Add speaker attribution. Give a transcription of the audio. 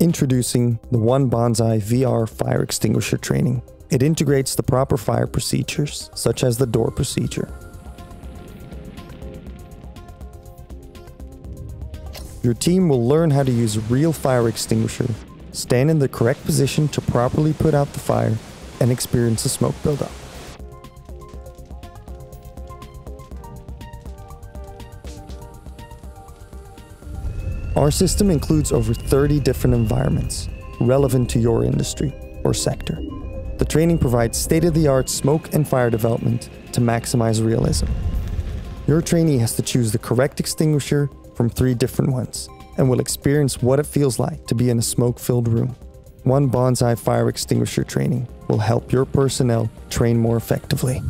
Speaker 1: Introducing the OneBonsai VR Fire Extinguisher Training. It integrates the proper fire procedures, such as the door procedure. Your team will learn how to use a real fire extinguisher, stand in the correct position to properly put out the fire, and experience a smoke buildup. Our system includes over 30 different environments relevant to your industry or sector. The training provides state of the art smoke and fire development to maximize realism. Your trainee has to choose the correct extinguisher from three different ones and will experience what it feels like to be in a smoke filled room. OneBonsai fire extinguisher training will help your personnel train more effectively.